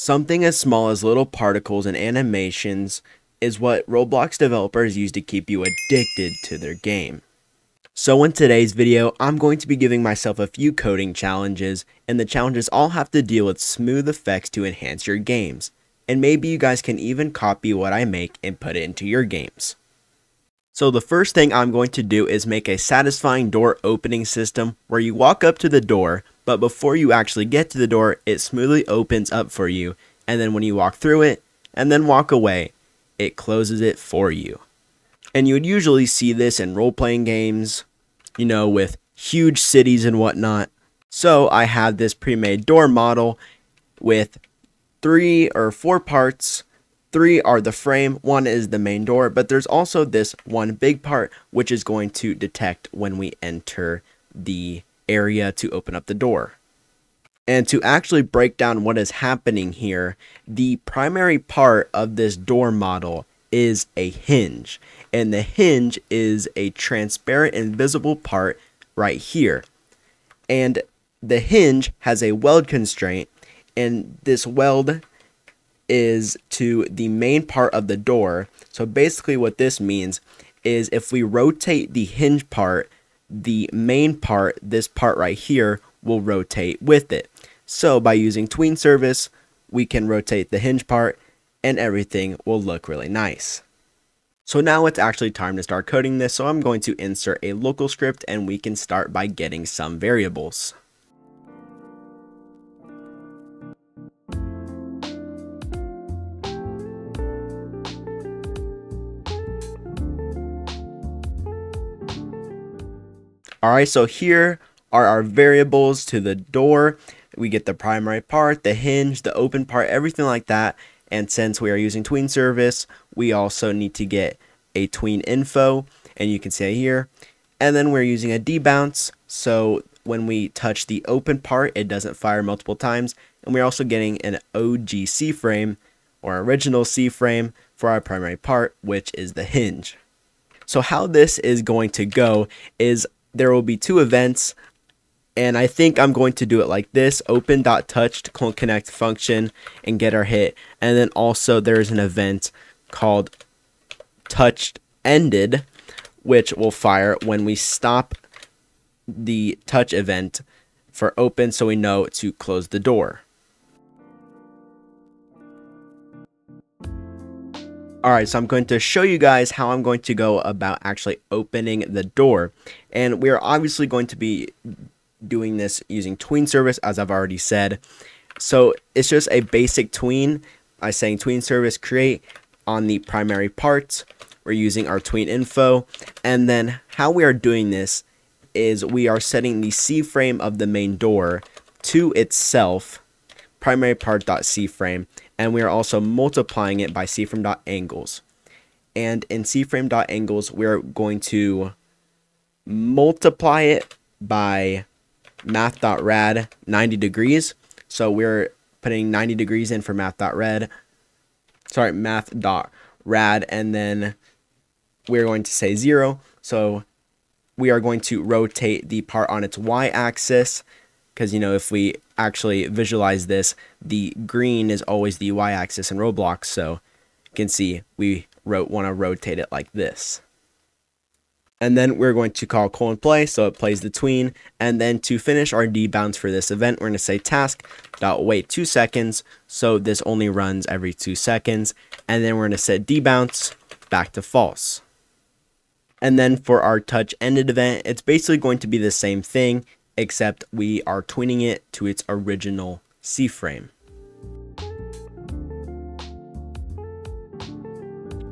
Something as small as little particles and animations is what Roblox developers use to keep you addicted to their game. So in today's video, I'm going to be giving myself a few coding challenges, and the challenges all have to deal with smooth effects to enhance your games. And maybe you guys can even copy what I make and put it into your games. So the first thing I'm going to do is make a satisfying door opening system where you walk up to the door, but before you actually get to the door, it smoothly opens up for you, and then when you walk through it, and then walk away, it closes it for you. And you would usually see this in role playing games, you know, with huge cities and whatnot. So I have this pre made door model with three or four parts. Three are the frame, one is the main door, but there's also this one big part which is going to detect when we enter the area to open up the door. And to actually break down what is happening here, the primary part of this door model is a hinge. And the hinge is a transparent invisible part right here. And the hinge has a weld constraint, and this weld is to the main part of the door. So basically, what this means is if we rotate the hinge part, the main part, this part right here, will rotate with it. So by using tween service, we can rotate the hinge part and everything will look really nice. So now it's actually time to start coding this, so I'm going to insert a local script and we can start by getting some variables. All right, so here are our variables to the door. We get the primary part, the hinge, the open part, everything like that. And since we are using tween service, we also need to get a tween info, and you can see here. And then we're using a debounce, so when we touch the open part, it doesn't fire multiple times. And we're also getting an OG C frame or original C frame for our primary part, which is the hinge. So how this is going to go is there will be two events and I think I'm going to do it like this open dot open.touched connect function and get our hit and then also there's an event called touched ended which will fire when we stop the touch event for open so we know to close the door. Alright, so I'm going to show you guys how I'm going to go about actually opening the door. And we are obviously going to be doing this using tween service, as I've already said. So it's just a basic tween by saying tween service create on the primary part. We're using our tween info. And then how we are doing this is we are setting the C frame of the main door to itself, primary part dot C frame and we are also multiplying it by cframe.angles. And in cframe.angles, we're going to multiply it by math.rad 90 degrees. So we're putting 90 degrees in for math.rad, sorry, math.rad, and then we're going to say zero. So we are going to rotate the part on its y-axis because you know if we actually visualize this the green is always the y-axis in roblox so you can see we wrote want to rotate it like this. And then we're going to call colon play so it plays the tween and then to finish our debounce for this event we're going to say task dot wait two seconds. So this only runs every two seconds. And then we're going to set debounce back to false. And then for our touch ended event, it's basically going to be the same thing except we are tweening it to its original C-frame.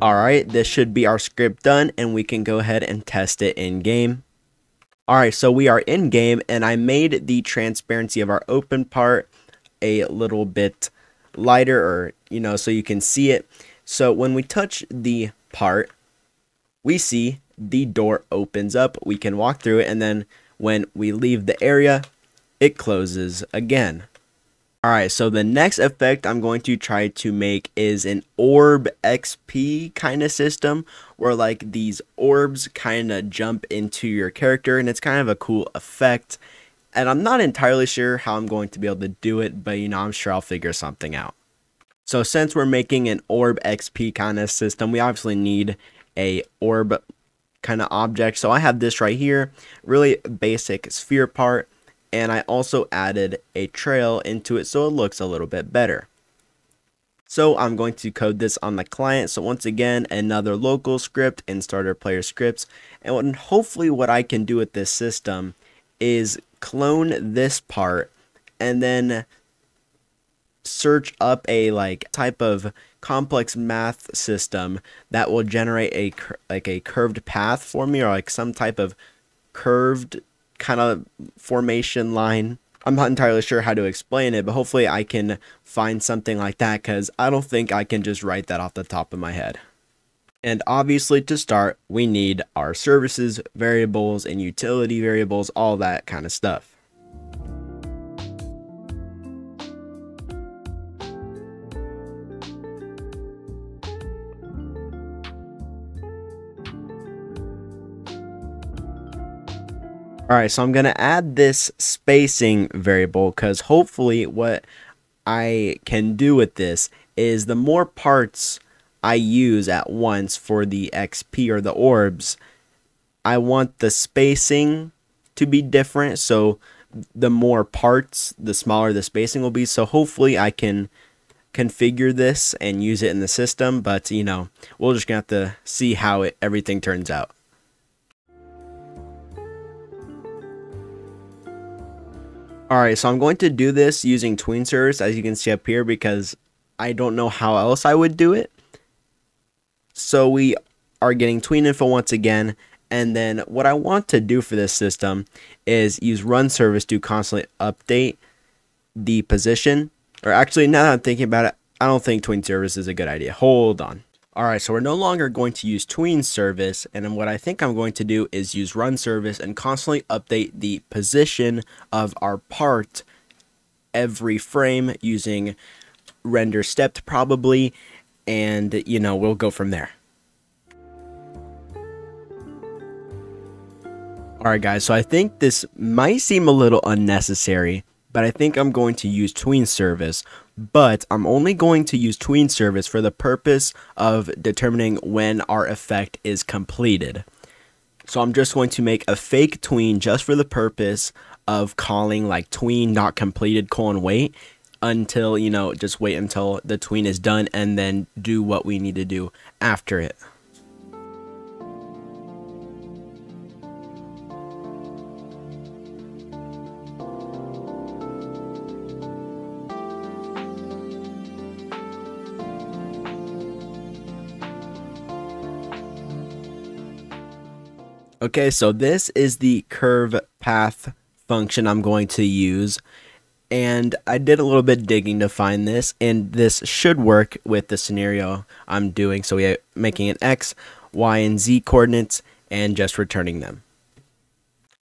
Alright, this should be our script done and we can go ahead and test it in game. Alright, so we are in game and I made the transparency of our open part a little bit lighter or, you know, so you can see it. So when we touch the part, we see the door opens up. We can walk through it and then when we leave the area, it closes again. Alright, so the next effect I'm going to try to make is an orb XP kind of system where like these orbs kind of jump into your character and it's kind of a cool effect. And I'm not entirely sure how I'm going to be able to do it, but you know, I'm sure I'll figure something out. So since we're making an orb XP kind of system, we obviously need a orb kind of object. So I have this right here, really basic sphere part, and I also added a trail into it so it looks a little bit better. So I'm going to code this on the client. So once again, another local script and starter player scripts. And hopefully what I can do with this system is clone this part and then search up a like type of complex math system that will generate a like a curved path for me or like some type of curved kind of formation line. I'm not entirely sure how to explain it, but hopefully I can find something like that because I don't think I can just write that off the top of my head. And obviously to start, we need our services variables and utility variables, all that kind of stuff. Alright, so I'm going to add this spacing variable because hopefully what I can do with this is the more parts I use at once for the XP or the orbs, I want the spacing to be different. So the more parts, the smaller the spacing will be. So hopefully I can configure this and use it in the system. But, you know, we're just to have to see how it, everything turns out. Alright, so I'm going to do this using tween service as you can see up here because I don't know how else I would do it. So we are getting tween info once again and then what I want to do for this system is use run service to constantly update the position or actually now that I'm thinking about it I don't think tween service is a good idea. Hold on. Alright, so we're no longer going to use tween service, and what I think I'm going to do is use run service and constantly update the position of our part every frame using render stepped probably, and you know, we'll go from there. Alright guys, so I think this might seem a little unnecessary, but I think I'm going to use tween service but I'm only going to use tween service for the purpose of determining when our effect is completed. So I'm just going to make a fake tween just for the purpose of calling like tween not completed colon wait until, you know, just wait until the tween is done and then do what we need to do after it. Okay, so this is the curve path function I'm going to use. And I did a little bit digging to find this, and this should work with the scenario I'm doing. So we are making an X, Y, and Z coordinates, and just returning them.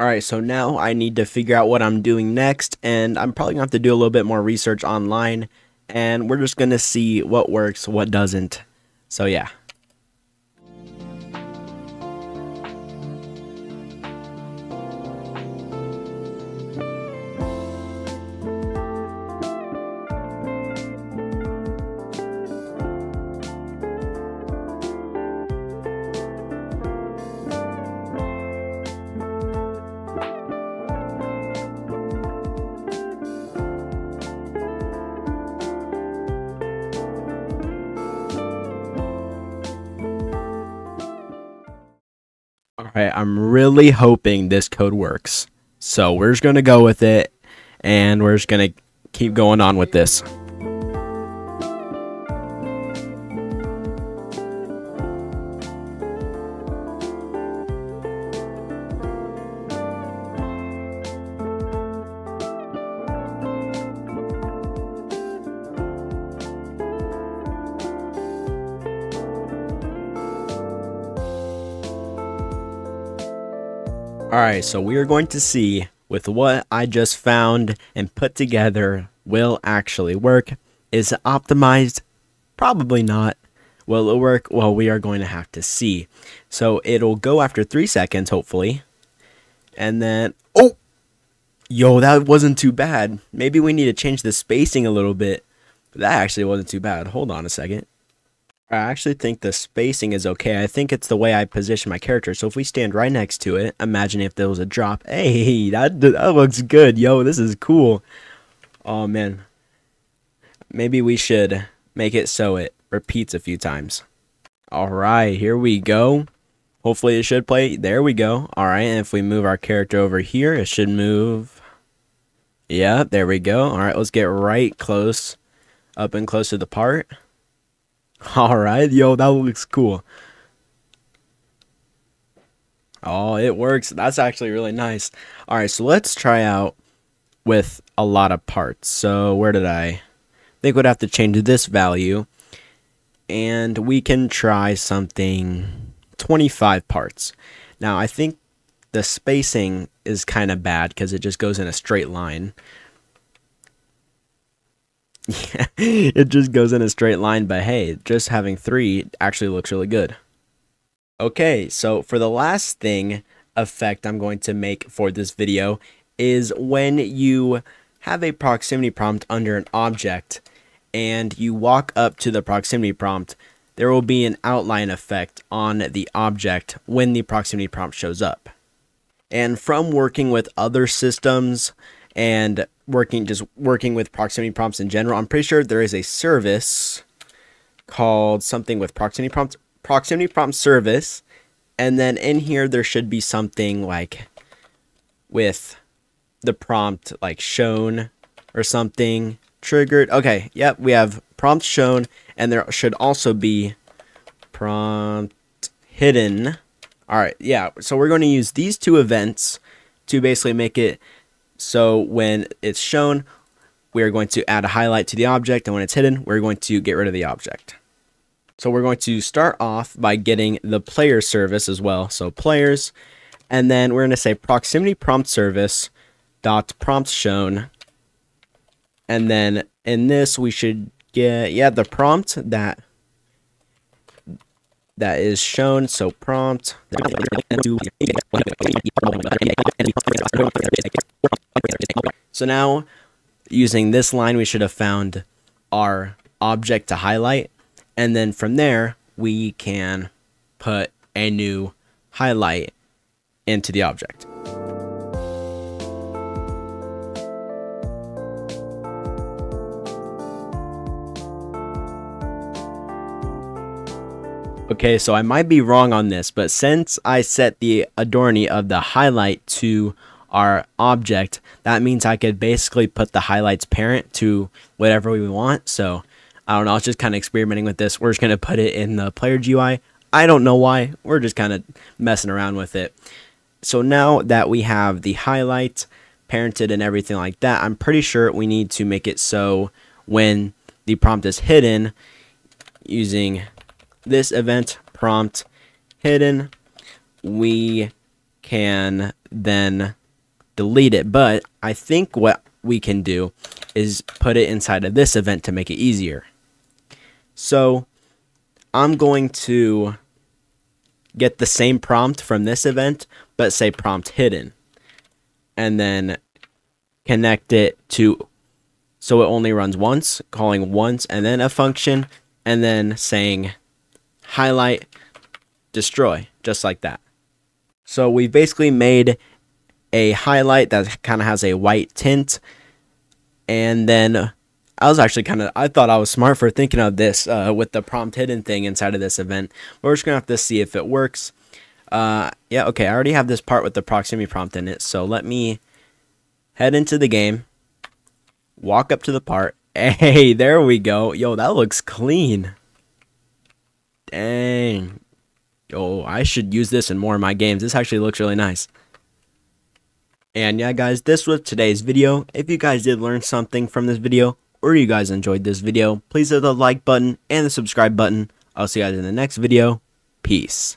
Alright, so now I need to figure out what I'm doing next, and I'm probably going to have to do a little bit more research online, and we're just going to see what works, what doesn't. So yeah. Alright, I'm really hoping this code works. So we're just going to go with it, and we're just going to keep going on with this. Alright, so we are going to see with what I just found and put together will actually work. Is it optimized? Probably not. Will it work? Well, we are going to have to see. So it'll go after three seconds, hopefully. And then, oh! Yo, that wasn't too bad. Maybe we need to change the spacing a little bit. That actually wasn't too bad. Hold on a second. I actually think the spacing is okay. I think it's the way I position my character. So if we stand right next to it, imagine if there was a drop. Hey, that, that looks good. Yo, this is cool. Oh, man. Maybe we should make it so it repeats a few times. All right, here we go. Hopefully it should play. There we go. All right, and if we move our character over here, it should move. Yeah, there we go. All right, let's get right close, up and close to the part. All right, yo, that looks cool. Oh, it works. That's actually really nice. All right, so let's try out with a lot of parts. So where did I? I think we'd have to change this value. And we can try something 25 parts. Now, I think the spacing is kind of bad because it just goes in a straight line. It just goes in a straight line, but hey, just having three actually looks really good. Okay, so for the last thing effect I'm going to make for this video is when you have a proximity prompt under an object and you walk up to the proximity prompt, there will be an outline effect on the object when the proximity prompt shows up. And from working with other systems and working just working with proximity prompts in general, I'm pretty sure there is a service called something with proximity prompt proximity prompt service and then in here there should be something like with the prompt like shown or something triggered. Okay, yep, we have prompt shown and there should also be prompt hidden. All right, yeah, so we're going to use these two events to basically make it so when it's shown, we're going to add a highlight to the object, and when it's hidden, we're going to get rid of the object. So we're going to start off by getting the player service as well. So players, and then we're going to say proximity prompt service dot prompt shown. And then in this, we should get, yeah, the prompt that that is shown. So prompt. So now, using this line, we should have found our object to highlight. And then from there, we can put a new highlight into the object. Okay, so I might be wrong on this, but since I set the Adornee of the highlight to our object, that means I could basically put the highlights parent to whatever we want. So I don't know, I was just kind of experimenting with this. We're just going to put it in the player GUI. I don't know why. We're just kind of messing around with it. So now that we have the highlight parented and everything like that, I'm pretty sure we need to make it so when the prompt is hidden using this event prompt hidden, we can then delete it. But I think what we can do is put it inside of this event to make it easier. So I'm going to get the same prompt from this event, but say prompt hidden. And then connect it to, so it only runs once, calling once, and then a function, and then saying highlight, destroy, just like that. So we've basically made a highlight that kind of has a white tint. And then I was actually kind of, I thought I was smart for thinking of this uh, with the prompt hidden thing inside of this event. We're just going to have to see if it works. Uh, yeah, okay, I already have this part with the proximity prompt in it. So let me head into the game, walk up to the part. Hey, there we go. Yo, that looks clean. Dang. Yo, I should use this in more of my games. This actually looks really nice. And yeah, guys, this was today's video. If you guys did learn something from this video, or you guys enjoyed this video, please hit the like button and the subscribe button. I'll see you guys in the next video. Peace.